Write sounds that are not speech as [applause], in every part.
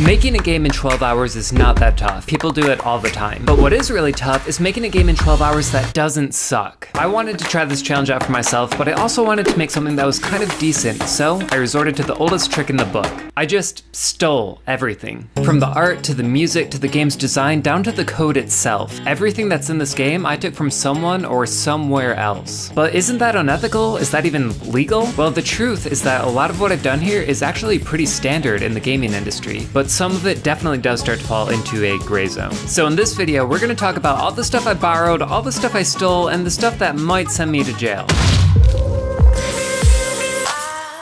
Making a game in 12 hours is not that tough. People do it all the time. But what is really tough is making a game in 12 hours that doesn't suck. I wanted to try this challenge out for myself, but I also wanted to make something that was kind of decent, so I resorted to the oldest trick in the book. I just stole everything. From the art to the music to the game's design down to the code itself. Everything that's in this game I took from someone or somewhere else. But isn't that unethical? Is that even legal? Well, the truth is that a lot of what I've done here is actually pretty standard in the gaming industry, but some of it definitely does start to fall into a gray zone. So in this video, we're gonna talk about all the stuff I borrowed, all the stuff I stole, and the stuff that might send me to jail.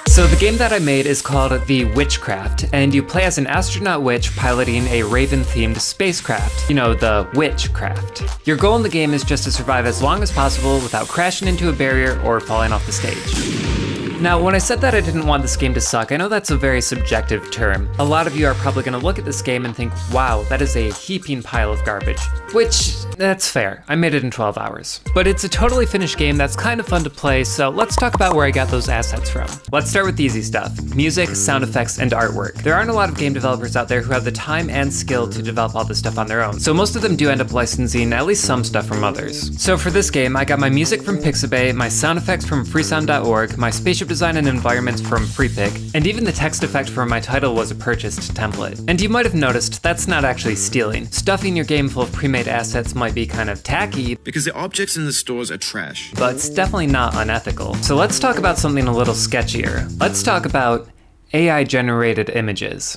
So the game that I made is called The Witchcraft, and you play as an astronaut witch piloting a Raven-themed spacecraft. You know, the Witchcraft. Your goal in the game is just to survive as long as possible without crashing into a barrier or falling off the stage. Now, when I said that I didn't want this game to suck, I know that's a very subjective term. A lot of you are probably gonna look at this game and think, wow, that is a heaping pile of garbage. Which, that's fair, I made it in 12 hours. But it's a totally finished game that's kind of fun to play, so let's talk about where I got those assets from. Let's start with the easy stuff, music, sound effects, and artwork. There aren't a lot of game developers out there who have the time and skill to develop all this stuff on their own, so most of them do end up licensing at least some stuff from others. So for this game, I got my music from Pixabay, my sound effects from freesound.org, my spaceship design and environments from Freepik, and even the text effect for my title was a purchased template. And you might have noticed, that's not actually stealing. Stuffing your game full of pre-made assets might be kind of tacky, because the objects in the stores are trash. But it's definitely not unethical. So let's talk about something a little sketchier. Let's talk about AI generated images.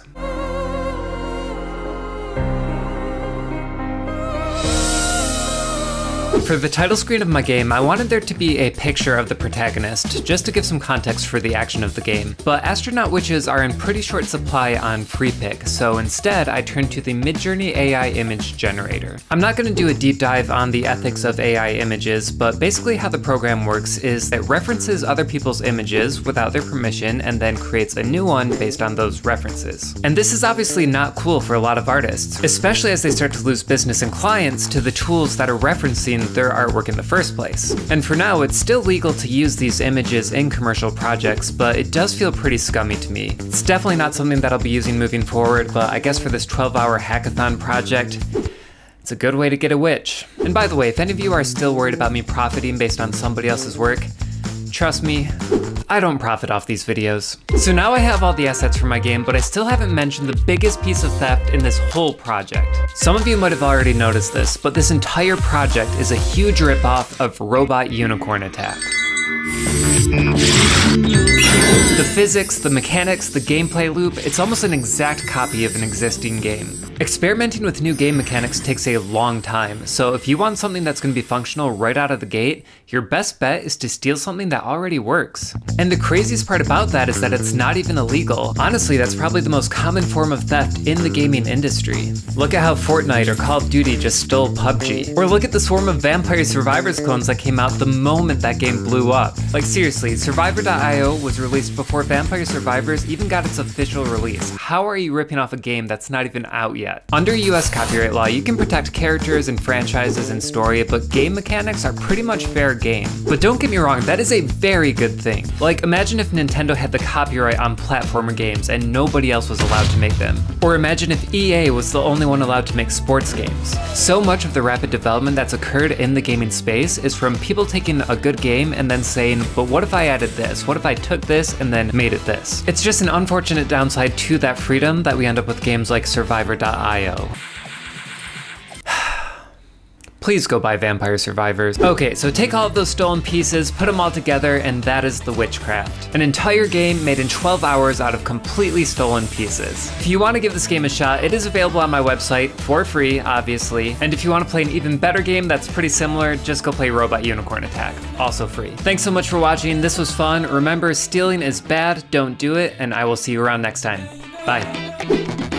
For the title screen of my game, I wanted there to be a picture of the protagonist, just to give some context for the action of the game. But astronaut witches are in pretty short supply on Freepik, so instead I turned to the Midjourney AI image generator. I'm not going to do a deep dive on the ethics of AI images, but basically how the program works is it references other people's images without their permission and then creates a new one based on those references. And this is obviously not cool for a lot of artists, especially as they start to lose business and clients to the tools that are referencing their artwork in the first place. And for now, it's still legal to use these images in commercial projects, but it does feel pretty scummy to me. It's definitely not something that I'll be using moving forward, but I guess for this 12 hour hackathon project, it's a good way to get a witch. And by the way, if any of you are still worried about me profiting based on somebody else's work, trust me, I don't profit off these videos. So now I have all the assets for my game, but I still haven't mentioned the biggest piece of theft in this whole project. Some of you might have already noticed this, but this entire project is a huge ripoff of Robot Unicorn Attack. The physics, the mechanics, the gameplay loop, it's almost an exact copy of an existing game. Experimenting with new game mechanics takes a long time, so if you want something that's going to be functional right out of the gate, your best bet is to steal something that already works. And the craziest part about that is that it's not even illegal. Honestly, that's probably the most common form of theft in the gaming industry. Look at how Fortnite or Call of Duty just stole PUBG. Or look at the swarm of Vampire Survivors clones that came out the moment that game blew up. Like seriously, Survivor.io was released before Vampire Survivors even got its official release. How are you ripping off a game that's not even out yet? Yet. Under US copyright law, you can protect characters and franchises and story, but game mechanics are pretty much fair game. But don't get me wrong, that is a very good thing. Like, imagine if Nintendo had the copyright on platformer games and nobody else was allowed to make them. Or imagine if EA was the only one allowed to make sports games. So much of the rapid development that's occurred in the gaming space is from people taking a good game and then saying, but what if I added this? What if I took this and then made it this? It's just an unfortunate downside to that freedom that we end up with games like Survivor.io IO. [sighs] Please go buy Vampire Survivors. Okay, so take all of those stolen pieces, put them all together, and that is The Witchcraft. An entire game made in 12 hours out of completely stolen pieces. If you want to give this game a shot, it is available on my website for free, obviously. And if you want to play an even better game that's pretty similar, just go play Robot Unicorn Attack, also free. Thanks so much for watching, this was fun. Remember, stealing is bad, don't do it, and I will see you around next time. Bye.